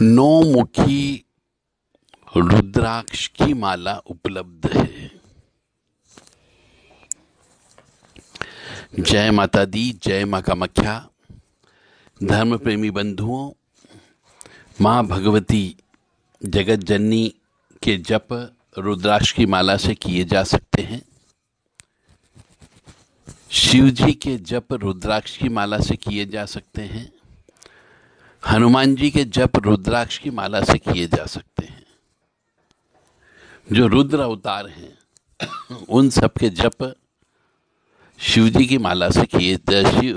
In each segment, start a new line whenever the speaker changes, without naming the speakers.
नौ मुखी रुद्राक्ष की माला उपलब्ध है। जय माता दी जय माँ कामाख्या धर्म प्रेमी बंधुओं, माँ भगवती जगत जननी के जप रुद्राक्ष की माला से किए जा सकते हैं। शिव जी के जप रुद्राक्ष की माला से किए जा सकते हैं। हनुमान जी के जप रुद्राक्ष की माला से किए जा सकते हैं। जो रुद्र अवतार हैं, उन सब के जप शिव जी की माला से किए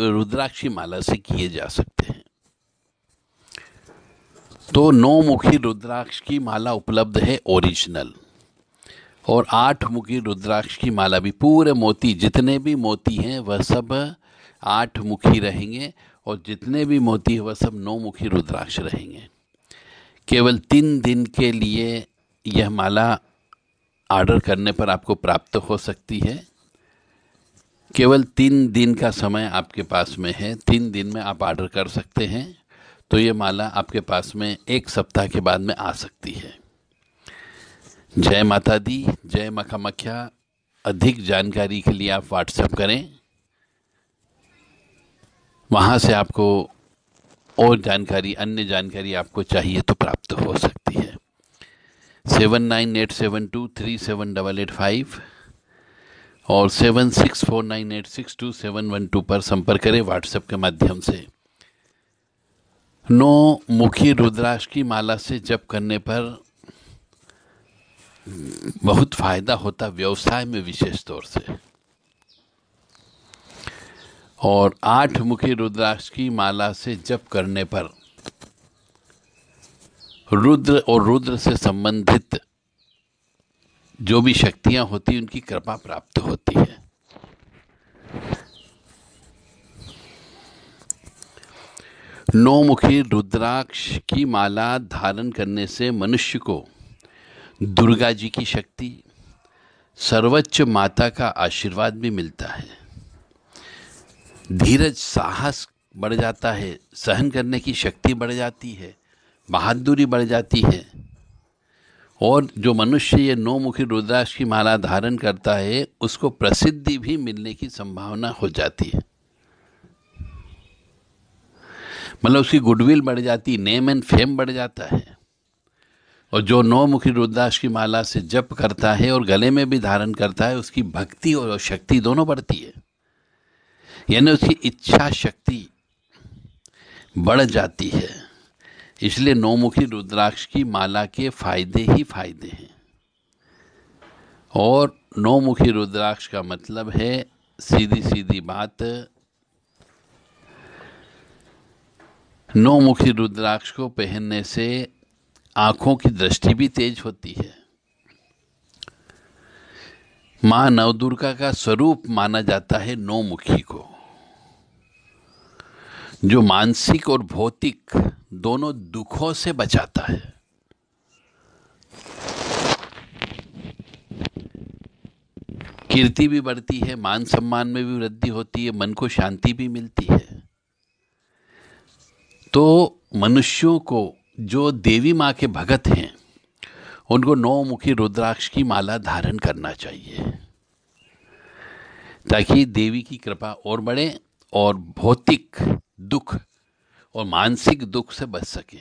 रुद्राक्ष की माला से किए जा सकते हैं। तो नौ मुखी रुद्राक्ष की माला उपलब्ध है ओरिजिनल, और आठ मुखी रुद्राक्ष की माला भी। पूरे मोती, जितने भी मोती हैं, वह सब आठ मुखी रहेंगे और जितने भी मोती हैं, वह सब नौ मुखी रुद्राक्ष रहेंगे। केवल तीन दिन के लिए यह माला ऑर्डर करने पर आपको प्राप्त हो सकती है। केवल तीन दिन का समय आपके पास में है, तीन दिन में आप ऑर्डर कर सकते हैं तो ये माला आपके पास में एक सप्ताह के बाद में आ सकती है। जय माता दी, जय मखा मख्या अधिक जानकारी के लिए आप व्हाट्सएप करें। वहाँ से आपको और जानकारी, अन्य जानकारी आपको चाहिए तो प्राप्त हो सकती है। Seven nine eight seven two three seven double eight five और seven six four nine eight six two seven one two पर संपर्क करें व्हाट्सएप के माध्यम से। नौ मुखी रुद्राक्ष की माला से जप करने पर बहुत फ़ायदा होता व्यवसाय में विशेष तौर से। और आठ मुखी रुद्राक्ष की माला से जप करने पर रुद्र और रुद्र से संबंधित जो भी शक्तियाँ होती उनकी कृपा प्राप्त होती है। नौ मुखी रुद्राक्ष की माला धारण करने से मनुष्य को दुर्गा जी की शक्ति, सर्वोच्च माता का आशीर्वाद भी मिलता है। धीरज, साहस बढ़ जाता है, सहन करने की शक्ति बढ़ जाती है, बहादुरी बढ़ जाती है। और जो मनुष्य ये नौमुखी रुद्राक्ष की माला धारण करता है, उसको प्रसिद्धि भी मिलने की संभावना हो जाती है। मतलब उसकी गुडविल बढ़ जाती, नेम एंड फेम बढ़ जाता है। और जो नौमुखी रुद्राक्ष की माला से जप करता है और गले में भी धारण करता है, उसकी भक्ति और शक्ति दोनों बढ़ती है। यानी उसकी इच्छा शक्ति बढ़ जाती है। इसलिए नौमुखी रुद्राक्ष की माला के फ़ायदे ही फ़ायदे हैं। और नौमुखी रुद्राक्ष का मतलब है सीधी सीधी बात, नौमुखी रुद्राक्ष को पहनने से आँखों की दृष्टि भी तेज होती है। माँ नवदुर्गा का स्वरूप माना जाता है नौमुखी को। जो मानसिक और भौतिक दोनों दुखों से बचाता है। कीर्ति भी बढ़ती है, मान सम्मान में भी वृद्धि होती है, मन को शांति भी मिलती है। तो मनुष्यों को जो देवी माँ के भगत हैं, उनको नौ मुखी रुद्राक्ष की माला धारण करना चाहिए, ताकि देवी की कृपा और बढ़े और भौतिक दुख और मानसिक दुख से बच सके।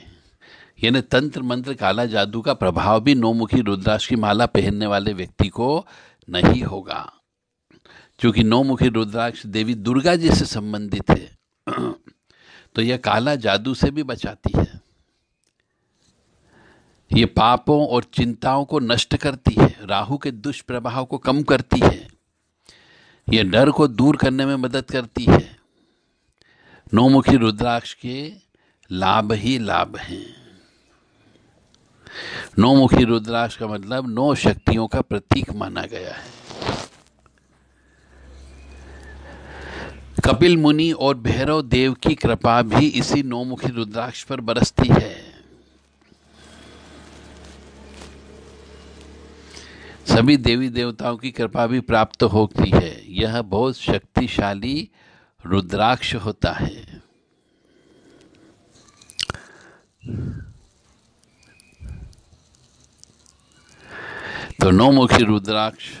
यानी तंत्र मंत्र काला जादू का प्रभाव भी नौमुखी रुद्राक्ष की माला पहनने वाले व्यक्ति को नहीं होगा। क्योंकि नौमुखी रुद्राक्ष देवी दुर्गा जी से संबंधित है तो यह काला जादू से भी बचाती है। ये पापों और चिंताओं को नष्ट करती है, राहु के दुष्प्रभाव को कम करती है, यह डर को दूर करने में मदद करती है। नौमुखी रुद्राक्ष के लाभ ही लाभ हैं। नौमुखी रुद्राक्ष का मतलब नौ शक्तियों का प्रतीक माना गया है। कपिल मुनि और भैरव देव की कृपा भी इसी नौमुखी रुद्राक्ष पर बरसती है। सभी देवी देवताओं की कृपा भी प्राप्त होती है। यह बहुत शक्तिशाली रुद्राक्ष होता है। तो नौमुखी रुद्राक्ष।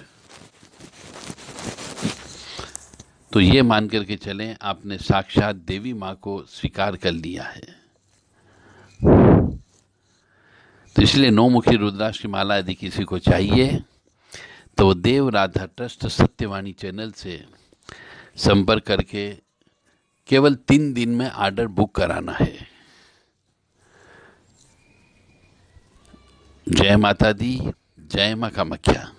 तो ये मान करके चले, आपने साक्षात देवी माँ को स्वीकार कर लिया है। तो इसलिए नौमुखी रुद्राक्ष की माला यदि किसी को चाहिए तो देव राधा ट्रस्ट सत्यवाणी चैनल से संपर्क करके केवल तीन दिन में आर्डर बुक कराना है। जय माता दी, जय माँ कामाख्या